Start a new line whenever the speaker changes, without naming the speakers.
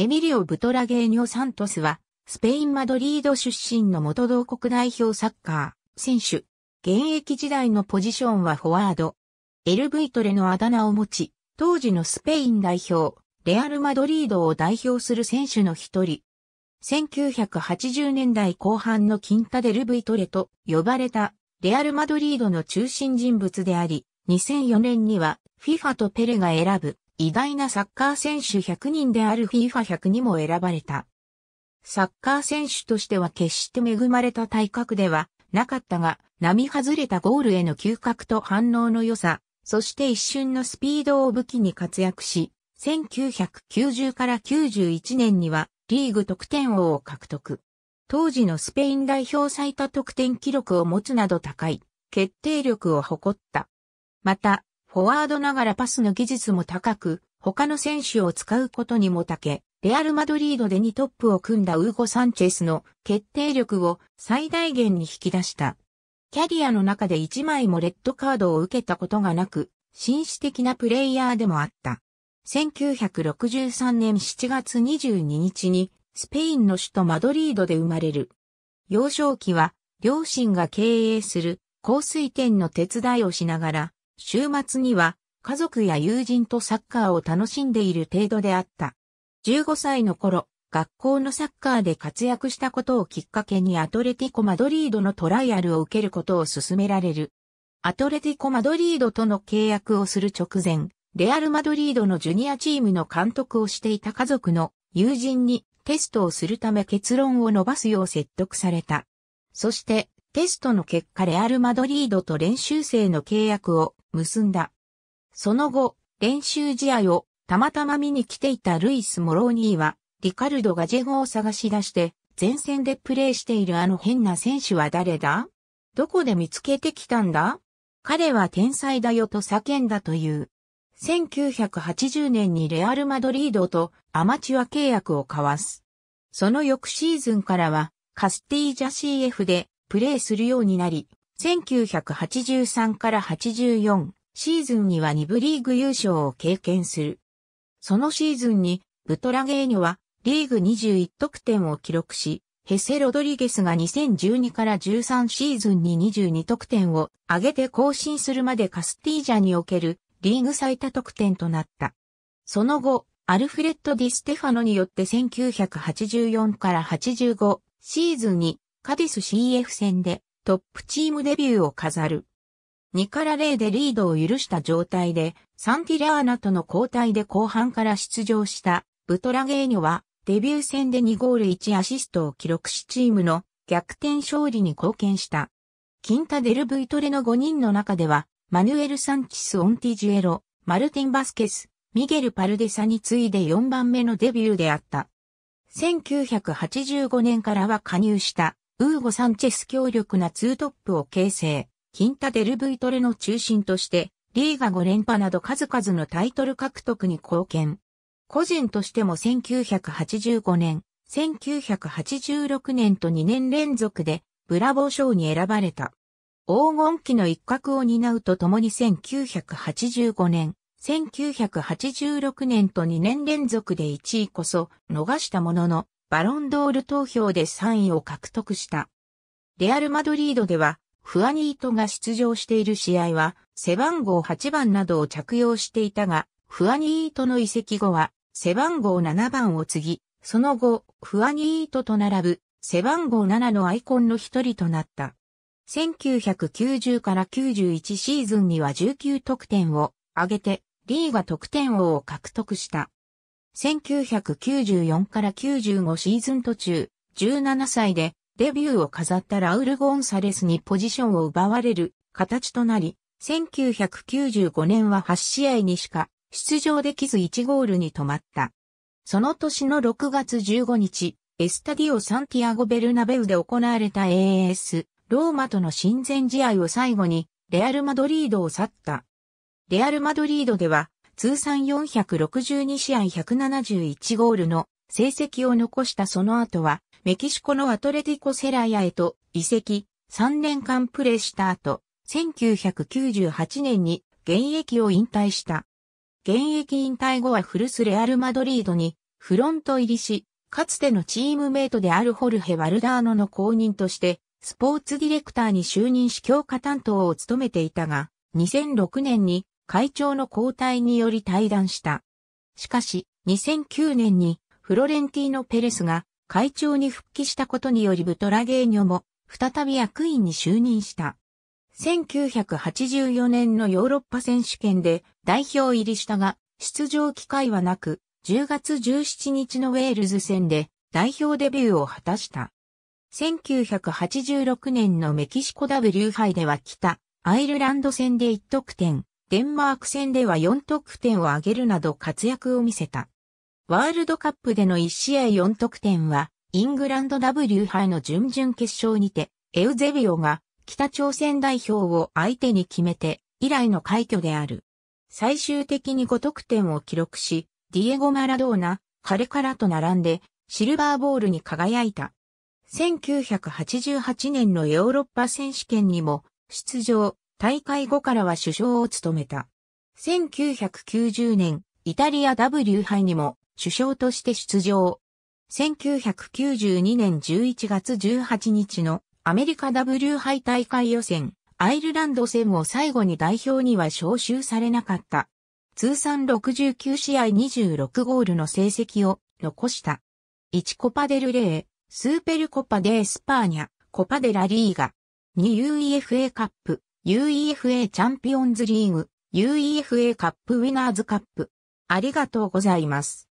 エミリオ・ブトラゲーニョ・サントスは、スペイン・マドリード出身の元同国代表サッカー、選手。現役時代のポジションはフォワード。エルブイトレのあだ名を持ち、当時のスペイン代表、レアル・マドリードを代表する選手の一人。1980年代後半のキンタデル・ブイトレと呼ばれたレアル・マドリードの中心人物であり、2004年には FIFA とペレが選ぶ偉大なサッカー選手100人である FIFA100 にも選ばれた。サッカー選手としては決して恵まれた体格ではなかったが、並外れたゴールへの嗅覚と反応の良さ、そして一瞬のスピードを武器に活躍し、1990から91年にはリーグ得点王を獲得。当時のスペイン代表最多得点記録を持つなど高い決定力を誇った。また、フォワードながらパスの技術も高く、他の選手を使うことにも長け、レアル・マドリードで2トップを組んだウーゴ・サンチェスの決定力を最大限に引き出した。キャリアの中で1枚もレッドカードを受けたことがなく、紳士的なプレイヤーでもあった。1963年7月22日にスペインの首都マドリードで生まれる。幼少期は両親が経営する香水店の手伝いをしながら週末には家族や友人とサッカーを楽しんでいる程度であった。15歳の頃、学校のサッカーで活躍したことをきっかけにアトレティコ・マドリードのトライアルを受けることを勧められる。アトレティコ・マドリードとの契約をする直前、レアル・マドリードのジュニアチームの監督をしていた家族の友人にテストをするため結論を伸ばすよう説得された。そしてテストの結果レアル・マドリードと練習生の契約を結んだ。その後、練習試合をたまたま見に来ていたルイス・モローニーは、リカルド・ガジェゴを探し出して、前線でプレーしているあの変な選手は誰だ？どこで見つけてきたんだ？彼は天才だよと叫んだという。1980年にレアル・マドリードとアマチュア契約を交わす。その翌シーズンからはカスティージャ CF でプレーするようになり、1983から84シーズンには2部リーグ優勝を経験する。そのシーズンにブトラゲーニョはリーグ21得点を記録し、ヘセ・ロドリゲスが2012から13シーズンに22得点を上げて更新するまでカスティージャにおけるリーグ最多得点となった。その後、アルフレッド・ディステファノによって1984から85シーズンにカディス CF 戦でトップチームデビューを飾る。2から0でリードを許した状態で、サンティラーナとの交代で後半から出場したブトラゲーニョは、デビュー戦で2ゴール1アシストを記録しチームの逆転勝利に貢献した。キンタデル・ブイトレの5人の中では、マヌエル・サンチス・オンティジュエロ、マルティン・バスケス、ミゲル・パルデサに次いで4番目のデビューであった。1985年からは加入したウーゴ・サンチェス強力なツートップを形成、キンタ・デル・ブイトレの中心として、リーガ5連覇など数々のタイトル獲得に貢献。個人としても1985年、1986年と2年連続でブラボー賞に選ばれた。黄金期の一角を担うとともに1985年、1986年と2年連続で1位こそ逃したものの、バロンドール投票で3位を獲得した。レアル・マドリードでは、フアニートが出場している試合は、背番号8番などを着用していたが、フアニートの移籍後は、背番号7番を継ぎ、その後、フアニートと並ぶ、背番号7のアイコンの一人となった。1990から91シーズンには19得点を挙げて、リーガ得点王を獲得した。1994から95シーズン途中、17歳でデビューを飾ったラウル・ゴンサレスにポジションを奪われる形となり、1995年は8試合にしか出場できず1ゴールに止まった。その年の6月15日、エスタディオ・サンティアゴ・ベルナベウで行われた AS、ローマとの親善試合を最後に、レアル・マドリードを去った。レアル・マドリードでは、通算462試合171ゴールの成績を残したその後は、メキシコのアトレティコ・セラヤへと移籍、3年間プレーした後、1998年に現役を引退した。現役引退後はフルスレアル・マドリードにフロント入りし、かつてのチームメイトであるホルヘ・ワルダーノの後任として、スポーツディレクターに就任し強化担当を務めていたが、2006年に会長の交代により退団した。しかし、2009年にフロレンティーノ・ペレスが会長に復帰したことによりブトラゲーニョも再び役員に就任した。1984年のヨーロッパ選手権で代表入りしたが、出場機会はなく、10月17日のウェールズ戦で代表デビューを果たした。1986年のメキシコ W 杯では北、アイルランド戦で1得点、デンマーク戦では4得点を挙げるなど活躍を見せた。ワールドカップでの1試合4得点は、イングランド W 杯の準々決勝にて、エウゼビオが北朝鮮代表を相手に決めて、以来の快挙である。最終的に5得点を記録し、ディエゴ・マラドーナ、彼からと並んで、シルバーボールに輝いた。1988年のヨーロッパ選手権にも出場、大会後からは主将を務めた。1990年、イタリア W 杯にも主将として出場。1992年11月18日のアメリカ W 杯大会予選、アイルランド戦を最後に代表には招集されなかった。通算69試合26ゴールの成績を残した。1コパデルレー、スーペルコパデエスパーニャ、コパデラリーガ、2 UEFA カップ、UEFA チャンピオンズリーグ、UEFA カップウィナーズカップ。ありがとうございます。